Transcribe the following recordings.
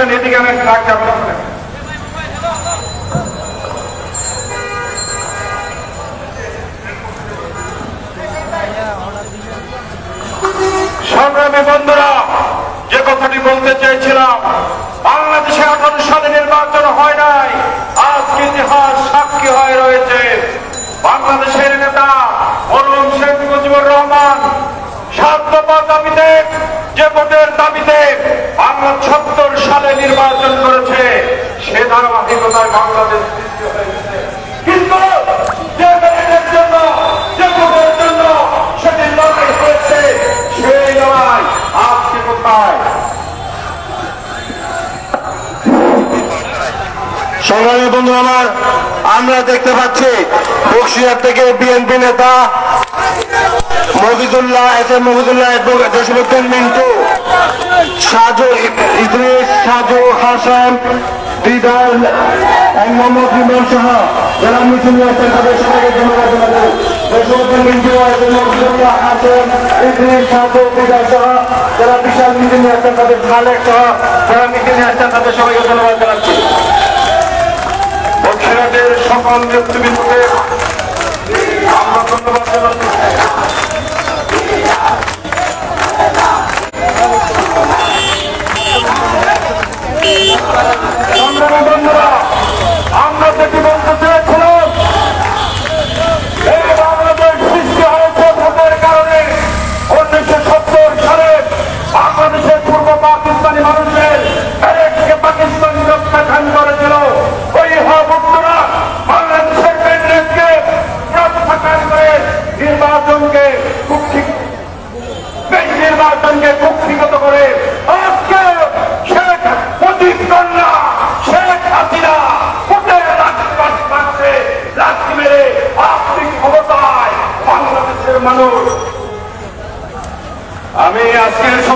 স্টেডিয়ামের ট্রাকটা সংগ্রামী বন্ধুরা, যে কথাটি বলতে চেয়েছিলাম, বাংলাদেশে এখন সালে নির্বাচন হয় নাই আজকে ইতিহাস সাক্ষী হয়ে রয়েছে। বাংলাদেশের নেতা মরহুম শেখ মুজিবুর রহমান সাত দফা দাবিতে যে ভোটের দাবিতে বাংলা সত্তর সালে নির্বাচন করেছে, সে ধারাবাহিকতায় বাংলাদেশ সংগ্রামী বন্ধু আমার, আমরা দেখতে পাচ্ছি বক্সিয়ার থেকে বিএনপি নেতা মহিদুল্লাহ, এস এম মহিদুল্লাহ জসিমুদ্দিন মিন্টু। সাজু ইদ্রিস, সাজু হাসান, দিদার মোহাম্মদ ইমরান সহ যারা মিছিল নিয়েছেন তাদের সবাইকে ধন্যবাদ জানাব জসিমুদ্দিন মিন্টু এবং মহিদুল্লাহ, হাসান, ইদ্রিস, সাজু, দিদার সহ যারা বিশাল মিছিল নিয়েছেন তাদের খালেক সহ যারা মিছিল নিয়েছেন তাদের সবাইকে ধন্যবাদ জানাচ্ছি। বক্সিরাটের সকল নেতৃবৃন্দকে আমরা ধন্যবাদ জানাচ্ছি। সংগ্রামী বন্ধুরা।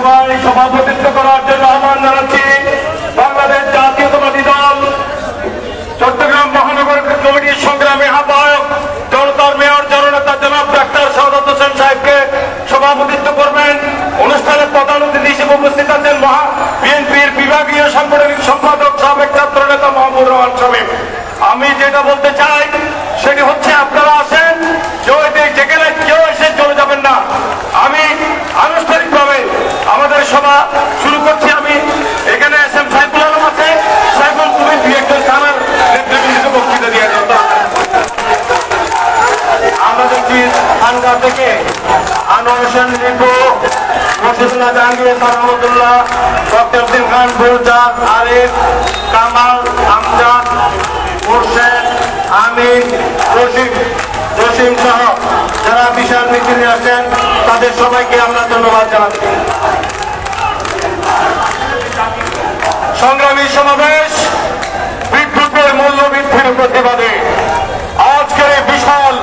সবাই সভাপতিত্ব করার জন্য আহ্বান জানাচ্ছি বাংলাদেশ জাতীয়তাবাদী দল, চট্টগ্রাম মহানগর কমিটির সংগ্রামী আহ্বায়ক, জনতার মেয়র, জননেতা জনাব ডাক্তার সাউদাত হোসেন সাহেবকে সভাপতিত্ব করবেন। অনুষ্ঠানে প্রধান অতিথি হিসেবে উপস্থিত আছেন মহা বিএনপির বিভাগীয় সাংগঠনিক সম্পাদক, সাবেক ছাত্র নেতা মাহমুদ রহমান সাহেব আমি যেটা বলতে চাই, সেটি হচ্ছে আপনারা আসেন কেউ যেখানে কেউ এসে চলে যাবেন না আমি আনুষ্ঠানিকভাবে আমাদের সভা শুরু করছি আমি। এখানে এস এম সাইফুল আলম আছে। সাইফুল, তুমি একজন থানার নেতৃবৃন্দকে বক্তৃতা দিয়ে আমরা দেখছি খানকা থেকে আনোয়ার হোসেন রিপু জাহাঙ্গীর রহমতুল্লাহ ফখরুদ্দিন খান বুলজাদ আরিফ, কামাল আমজাদ মোর্শেদ আমিন রশিদ জসিম সহ যারা বিশাল মিছিল নিয়ে আসছেন, তাদের সবাইকে আমরা ধন্যবাদ জানাচ্ছি। সংগ্রামী সমাবেশ বিদ্যুতের মূল্য বৃদ্ধির প্রতিবাদে আজকের এই বিশাল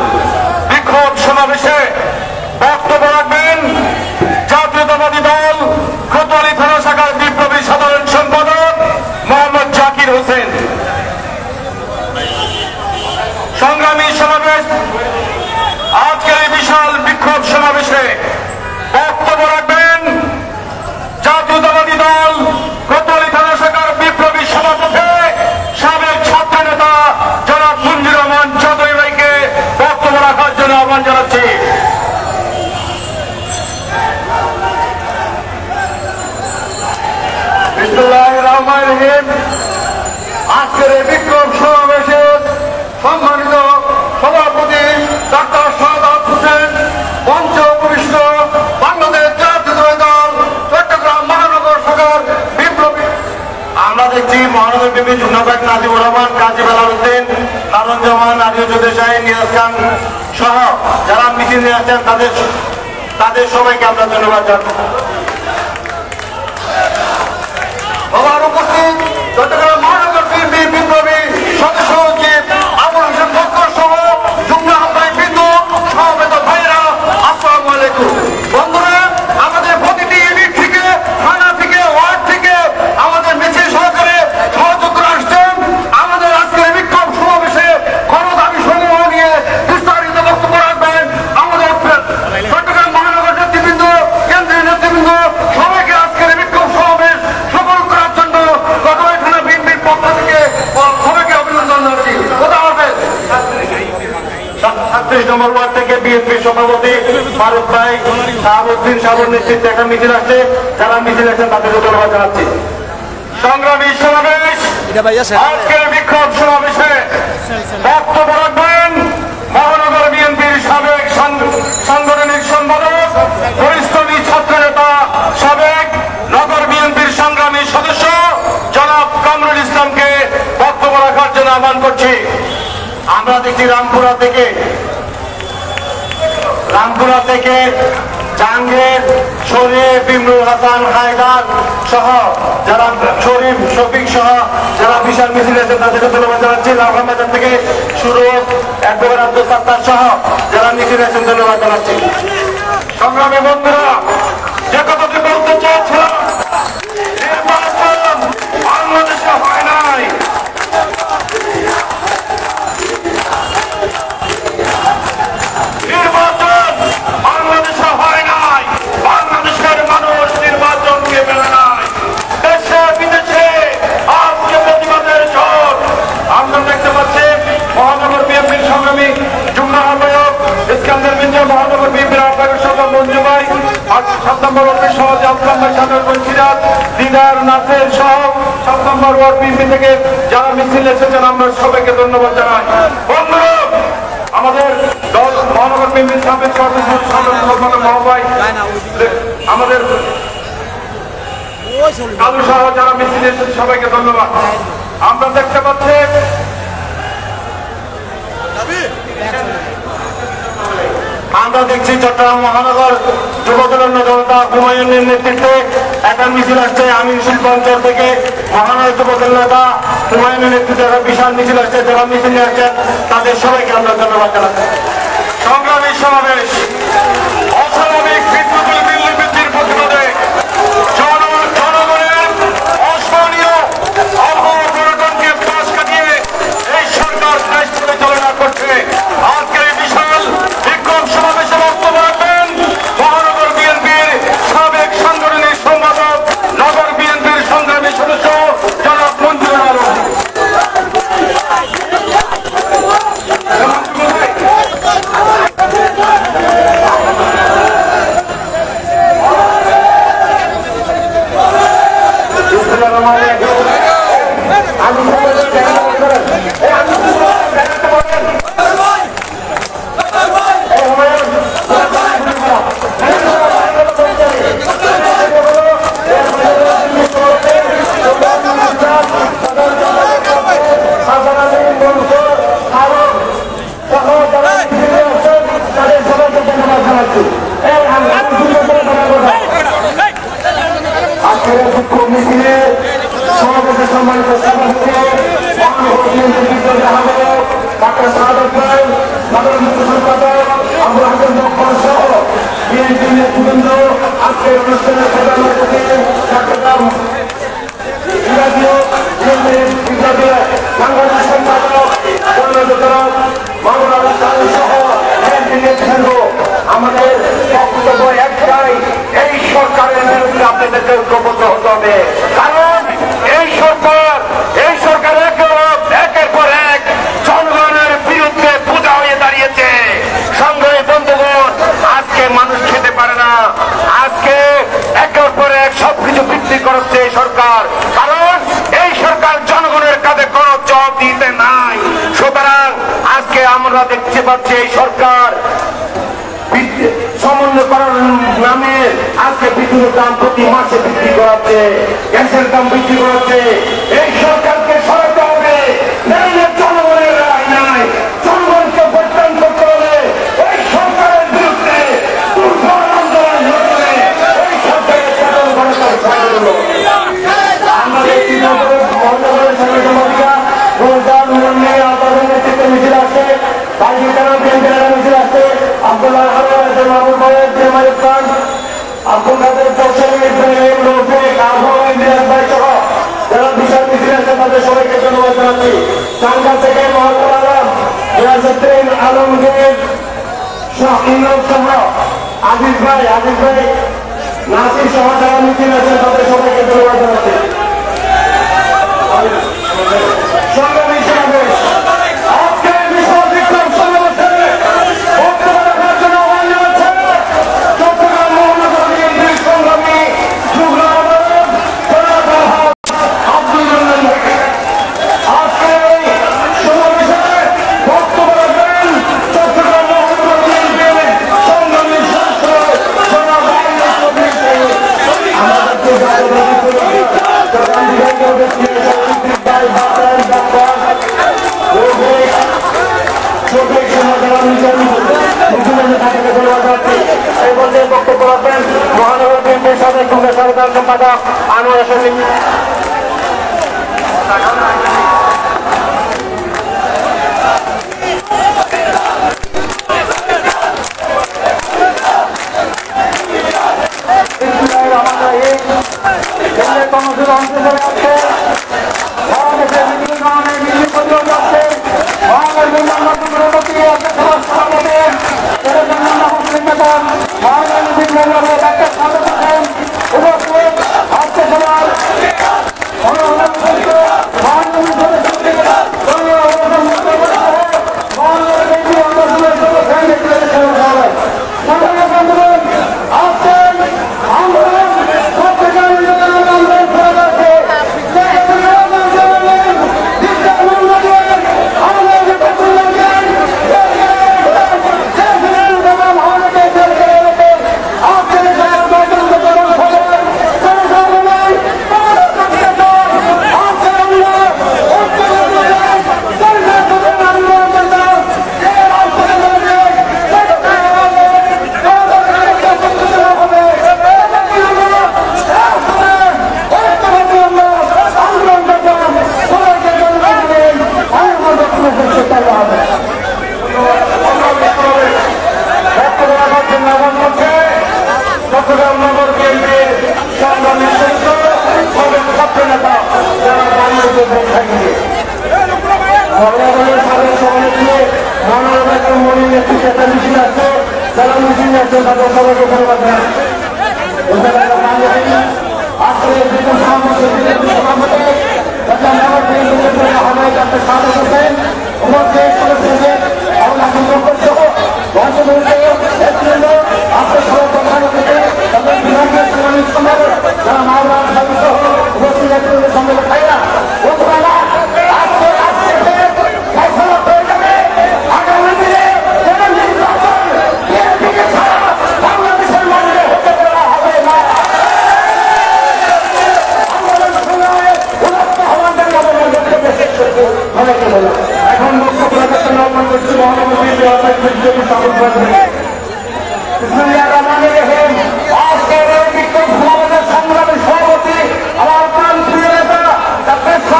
বিক্ষোভ সমাবেশে বক্তব্য রাখবেন জাতীয়তাবাদী দল, কোতোয়ালি থানা শাখার বিপ্লবী সাধারণ সম্পাদক মোহাম্মদ জাকির হোসেন। সংগ্রামী সমাবেশ, আজকের এই বিশাল বিক্ষোভ সমাবেশে বক্তব্য রাখবেন জাতীয়তাবাদী দল রহিম আজকের এই বিক্ষোভ সমাবেশে সম্মানিত সভাপতি ডাক্তার সাদাত হোসেন, মঞ্চ উপবিষ্ট বাংলাদেশ জাতীয় দল, চট্টগ্রাম মহানগর শাখার বিপ্লবী। আমরা দেখছি মহানগর বিপি জুনাবাদ নাজিবুর রহমান, কাজী বেলালুদ্দিন হারুজ্জামান আরিউজুদ্দ শাহী, নিয়াজ খান সহ যারা মিছিল নিয়ে আসছেন, তাদের তাদের সবাইকে আমরা ধন্যবাদ জানাই সবার উপস্থিত চট্টগ্রাম মহানগর বিএনপি বিপ্লবী সদস্য সচিব আবুল হোসেন বক্কর সহ যুগ্ম আহ্বায়ক বিন্দু সমবেত ভাইরা আসসালামু আলাইকুম বন্ধুরা আমাদের প্রতিটি ইউনিট থেকে থানা থেকে ওয়ার্ড থেকে আমাদের মিছিল সহকারে সহযোগ করে আসছেন আমাদের আজকের বিক্ষোভ সমাবেশে গণদাবি সমূহ নিয়ে বিস্তারিত বক্তব্য রাখবেন আমাদের চট্টগ্রাম মহানগর নেতৃবৃন্দ কেন্দ্রীয় নেতৃবৃন্দ সবাইকে আজকের বিক্ষোভ সমাবেশ সফল করার জন্য সাতত্রিশ নম্বর ওয়ার্ড থেকে বিএনপি সভাপতি ফারুক ভাই নেতৃত্বে একটা মিছিল আসছে যারা মিছিল আসছেন তাদেরকে ধন্যবাদ জানাচ্ছি। সংগ্রামী সমাবেশ আজকের বিক্ষোভ সমাবেশে বক্তব্য রাখবেন মহানগর বিএনপির সাবেক সাংগঠনিক সম্পাদক পরিশ্রমী ছাত্র নেতা সাবেক নগর বিএনপির সংগ্রামী সদস্য জনাব কামরুল ইসলামকে বক্তব্য রাখার জন্য আহ্বান করছি। আমরা দেখছি রামপুরা থেকে রামপুরা থেকে জাহাঙ্গীর, শরীফ, ইমরুল হাসান, হায়দার সহ যারা শরীফ, শফিক সহ যারা বিশাল মিছিল আছে তাদেরকে ধন্যবাদ জানাচ্ছি। লালবাজার থেকে শুরু এক আব্দুল সত্তার সহ যারা মিছিল আছেন ধন্যবাদ জানাচ্ছি। সংগ্রামী বন্ধুরা, যে কথাটি বলতে চেয়েছিলাম ইস্কান্দার বিন্দু মহানগর বিএনপির আহ্বায়ক সভা মঞ্জু ভাই সাত নম্বর ওয়ার্ডের সহ জাফরান ভাই সাধারণ মন্ত্রীরাজ দিদার, নাসের সহ সাত ওয়ার্ড বিএনপি থেকে যারা মিছিল এসেছেন, আমরা সবাইকে ধন্যবাদ জানাই। বন্ধুরা, আমাদের দল মহানগর বিএনপির সাবেক মহাবাই আমাদের কালু সহ যারা মিছিল এসেছে সবাইকে ধন্যবাদ। আমরা দেখতে পাচ্ছি আমরা দেখছি চট্টগ্রাম মহানগর যুবদলের নেতা হুমায়ুনের নেতৃত্বে একটা মিছিল আসছে। আমিন শিল্প অঞ্চল থেকে মহানগর যুবদল নেতা হুমায়ুনের নেতৃত্বে একটা বিশাল মিছিল আসছে। যারা মিছিল নিয়ে আসছেন, তাদের সবাইকে আমরা ধন্যবাদ জানাচ্ছি। সংগ্রামী সমাবেশ। বিএনপি নেতৃবৃন্দ আজকের সবকিছু করছে এই সরকার। কারণ এই সরকার জনগণের কাছে কোনো জব দিতে নাই। সুতরাং আজকে আমরা দেখতে পাচ্ছি এই সরকার সমন্বয় করার নামে আজকে বিদ্যুতের দাম প্রতি মাসে বৃদ্ধি করাচ্ছে, গ্যাসের দাম বৃদ্ধি করাচ্ছে। এই সরকারকে চট্টগ্রাম নগর বিএনপির সংগ্রামের সৈন্য আপনার যেন নির্বাচন বিএনপিকে ছাড়া বাংলাদেশের মানুষের হতে দেওয়া হবে না এখন রাখার আহ্বান করছি মহানবী আজকের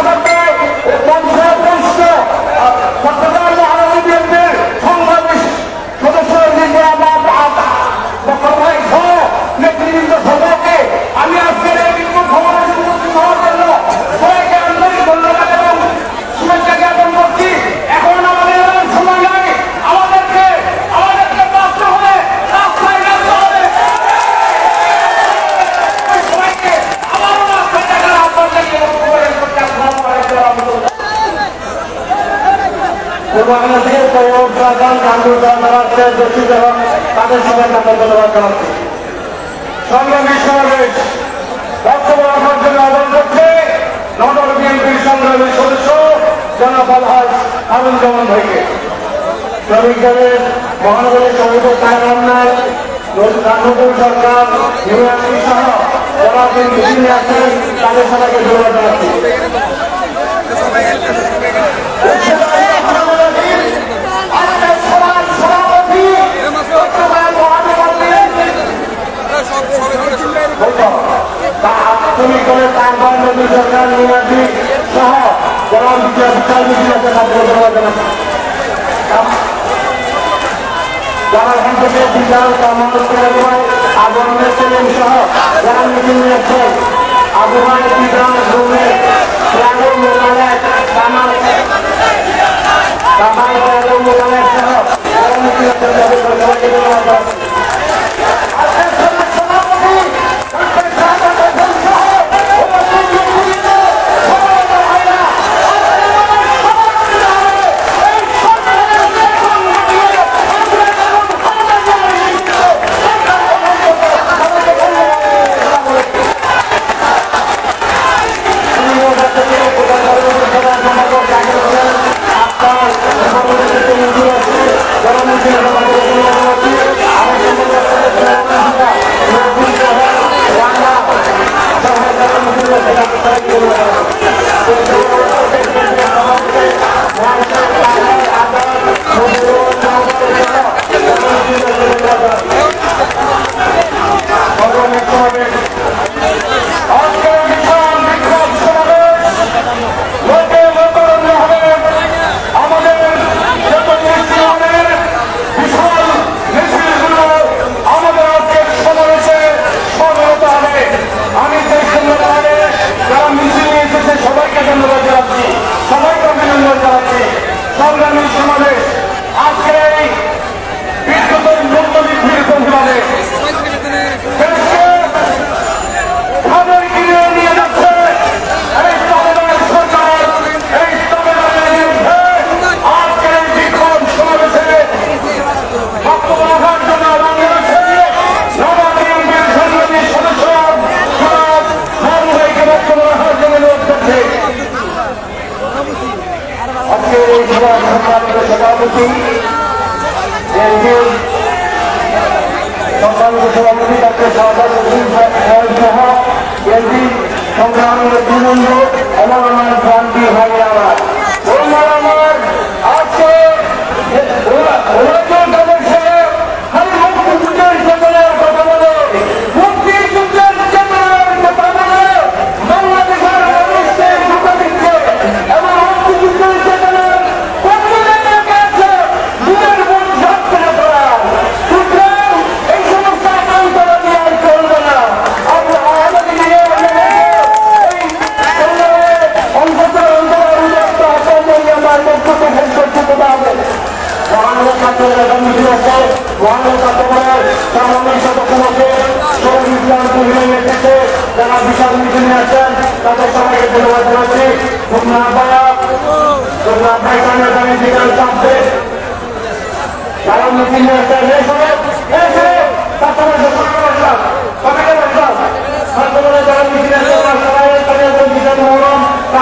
ডাক্তার তাদের সবাইকে আমরা ধন্যবাদ জানাচ্ছি। সংগ্রামী সমাবেশ বক্তব্য রাখার জন্য আহ্বান করছে নগর বিএনপির সংগ্রামী সদস্য জনাব আলহাজ আরুন জামান ভাইকে। শ্রমিক দলের মহানগরের সমিত কায়রান্নার রাজনৈতিক সরকার ইউনিভার্সিটি সহ যারা মিছিলে আছেন, তাদের সবাইকে ধন্যবাদ জানাচ্ছি। করে তার নদী সরকার নিয়াজি সহ বিশাল আছে তাদের ধন্যবাদ জানাচ্ছি যারা এখান থেকে বিশাল কামাল আগমনের ছিলেন সহ যারা মিছিল নিয়েছে আবহাওয়ায় বিধান রুমে প্রাণের মোকালের কামাল কামাল প্রাণের মোকালের সহ যারা মিছিল নিয়েছে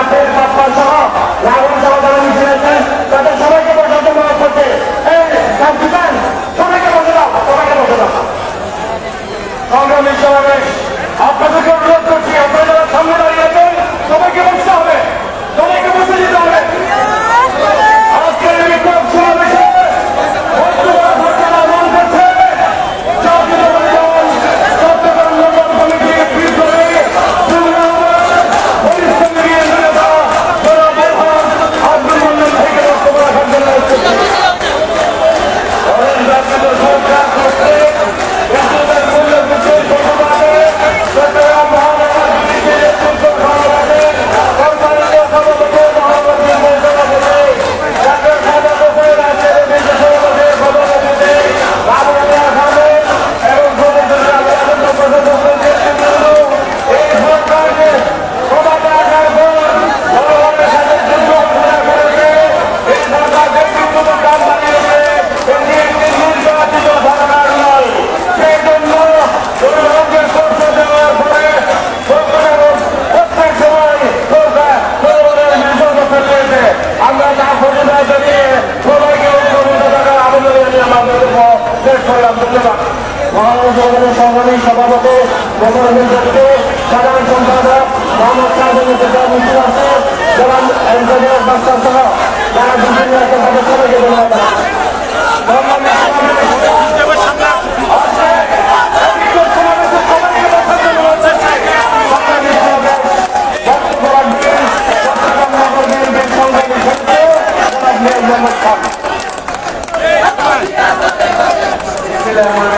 la perra. প্রতিবাদে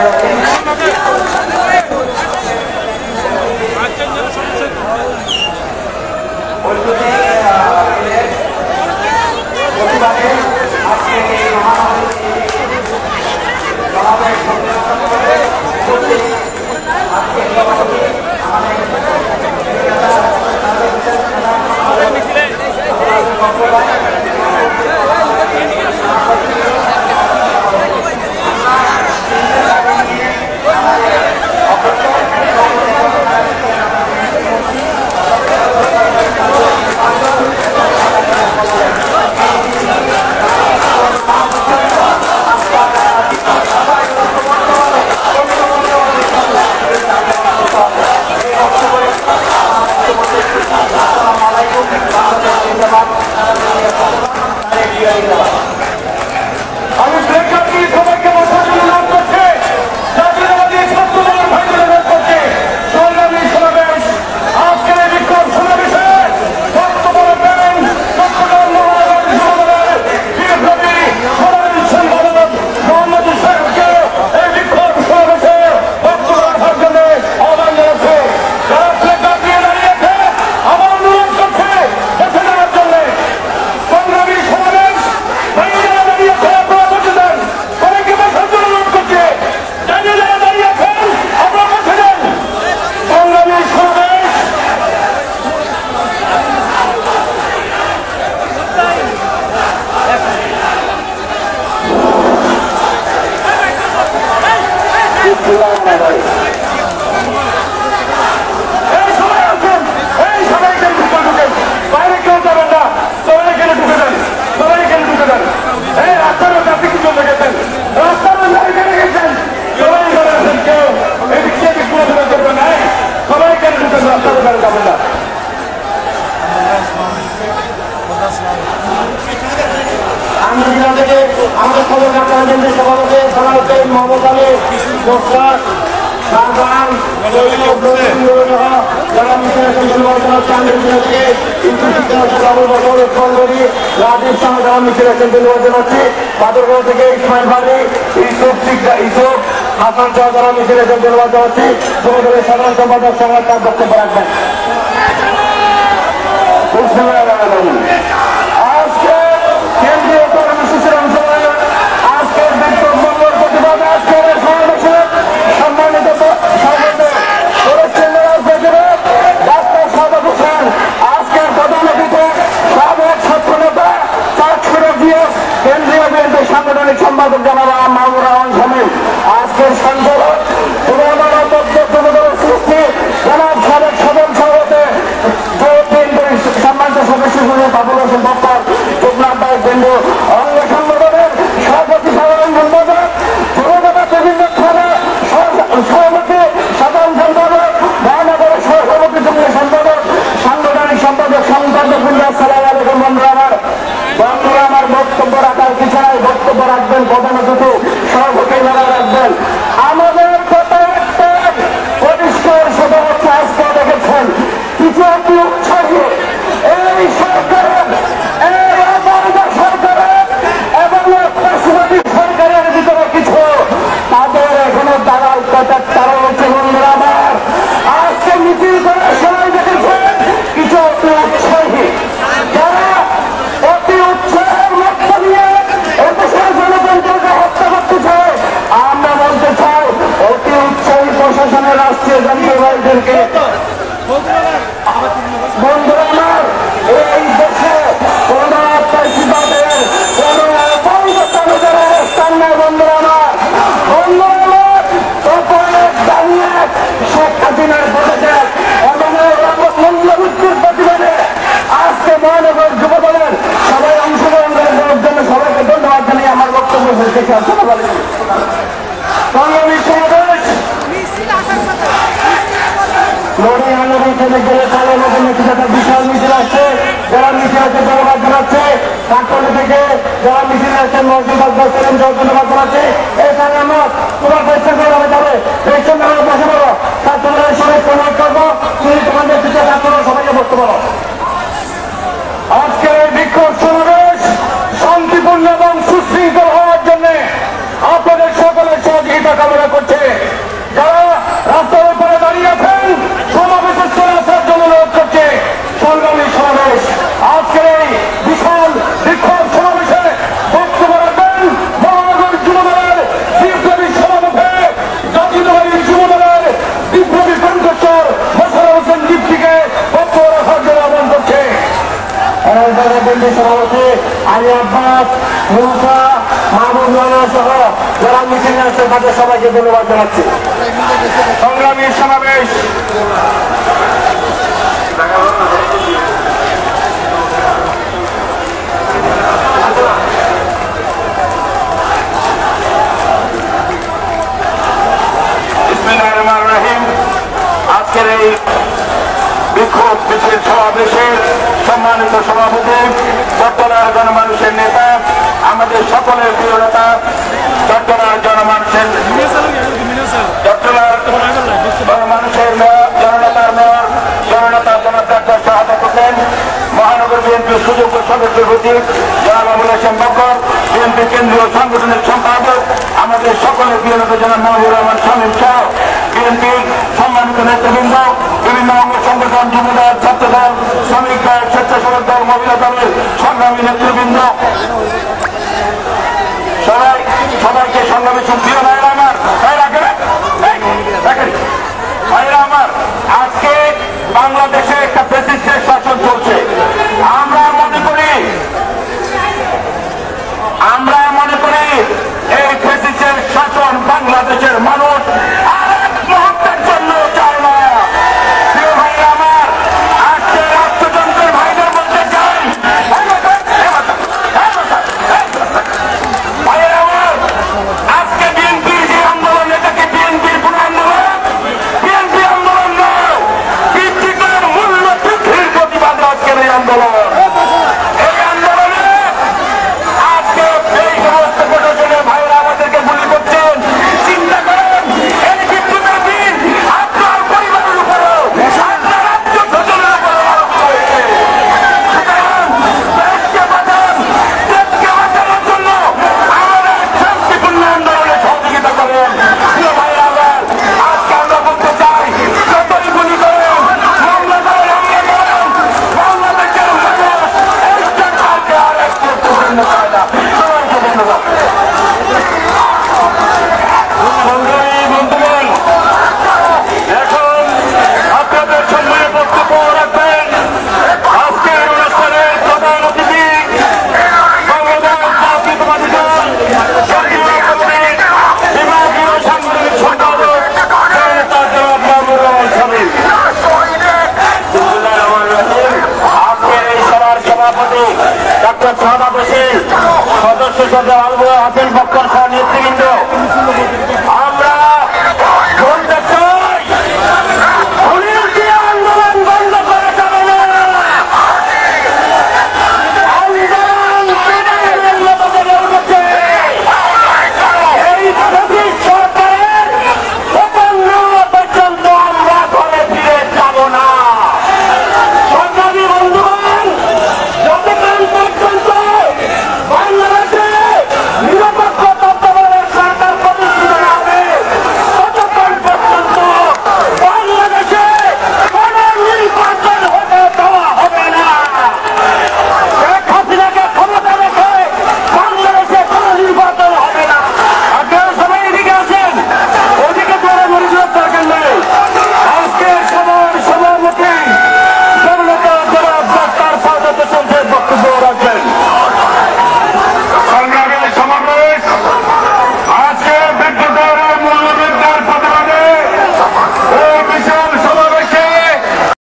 আমাদের জাতীয় ভাইদেরকে বন্ধুরা আমার এই দেশে কোনো চাষিবাদের কোনো পরিবর্তনের অবস্থান নেই বন্ধুরা আমার বন্ধুরা আমার সকলের দাঁড়িয়ে শেখ হাসিনার পদক্ষেপ এবং মূল্যবৃত্তির প্রতিবাদে আজকে মহানগর যুব দলের সবাই অংশগ্রহণ করে দেওয়ার জন্য সবাইকে ধন্যবাদ জানিয়ে আমার বক্তব্য শেষ দেখে ডাক্তার থেকে যারা আছে এই আমার তোমার পরিষ্কার করা যাবে। ইন্টারন্যাশনাল মাদ্রাসা সবাইকে ধন্যবাদ জানাচ্ছি। সংগ্রামী সমাবেশ।